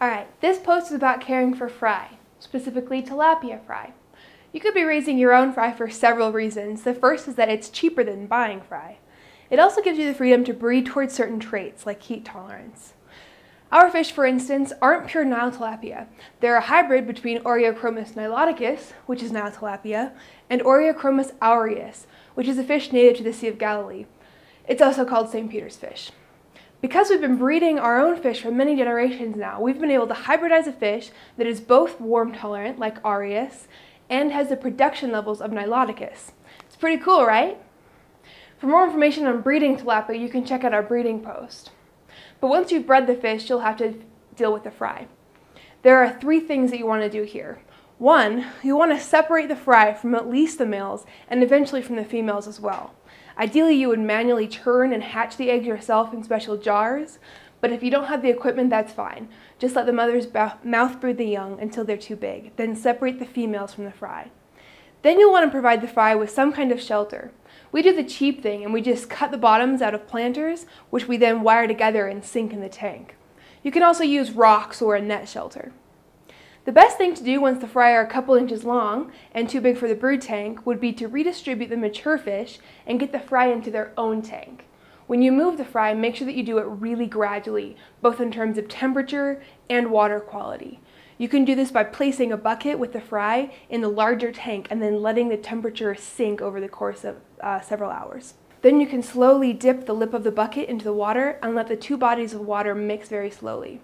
Alright, this post is about caring for fry, specifically tilapia fry. You could be raising your own fry for several reasons. The first is that it's cheaper than buying fry. It also gives you the freedom to breed towards certain traits, like heat tolerance. Our fish, for instance, aren't pure Nile tilapia. They're a hybrid between Oreochromis niloticus, which is Nile tilapia, and Oreochromis aureus, which is a fish native to the Sea of Galilee. It's also called St. Peter's fish. Because we've been breeding our own fish for many generations now, we've been able to hybridize a fish that is both warm tolerant, like aureus, and has the production levels of niloticus. It's pretty cool, right? For more information on breeding tilapia, you can check out our breeding post. But once you've bred the fish, you'll have to deal with the fry. There are three things that you want to do here. One, you want to separate the fry from at least the males and eventually from the females as well. Ideally, you would manually churn and hatch the eggs yourself in special jars, but if you don't have the equipment, that's fine. Just let the mother's mouth brood the young until they're too big, then separate the females from the fry. Then you'll want to provide the fry with some kind of shelter. We do the cheap thing and we just cut the bottoms out of planters, which we then wire together and sink in the tank. You can also use rocks or a net shelter. The best thing to do once the fry are a couple inches long and too big for the brood tank would be to redistribute the mature fish and get the fry into their own tank. When you move the fry, make sure that you do it really gradually, both in terms of temperature and water quality. You can do this by placing a bucket with the fry in the larger tank and then letting the temperature sink over the course of uh, several hours. Then you can slowly dip the lip of the bucket into the water and let the two bodies of water mix very slowly.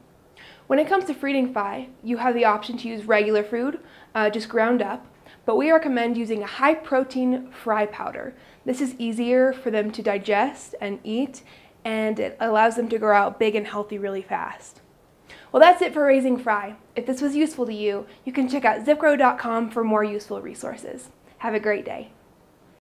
When it comes to feeding fry, you have the option to use regular food, uh, just ground up, but we recommend using a high protein fry powder. This is easier for them to digest and eat, and it allows them to grow out big and healthy really fast. Well, that's it for raising fry. If this was useful to you, you can check out zipgrow.com for more useful resources. Have a great day.